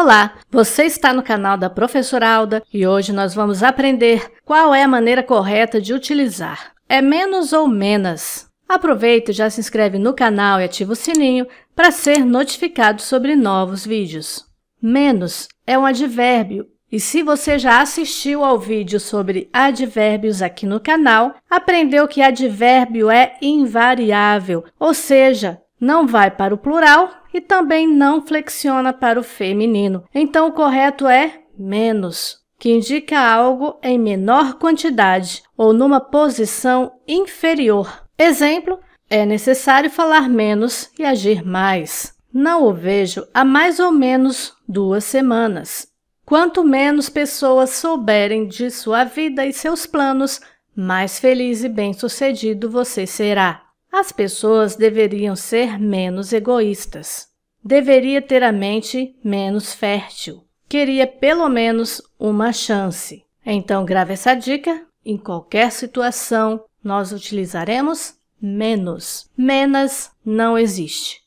Olá, você está no canal da Professora Alda e hoje nós vamos aprender qual é a maneira correta de utilizar. É menos ou menos? Aproveita e já se inscreve no canal e ativa o sininho para ser notificado sobre novos vídeos. Menos é um advérbio e se você já assistiu ao vídeo sobre advérbios aqui no canal, aprendeu que advérbio é invariável, ou seja, não vai para o plural e também não flexiona para o feminino. Então, o correto é menos, que indica algo em menor quantidade ou numa posição inferior. Exemplo, é necessário falar menos e agir mais. Não o vejo há mais ou menos duas semanas. Quanto menos pessoas souberem de sua vida e seus planos, mais feliz e bem-sucedido você será. As pessoas deveriam ser menos egoístas. Deveria ter a mente menos fértil. Queria pelo menos uma chance. Então, grave essa dica. Em qualquer situação, nós utilizaremos menos. Menos não existe.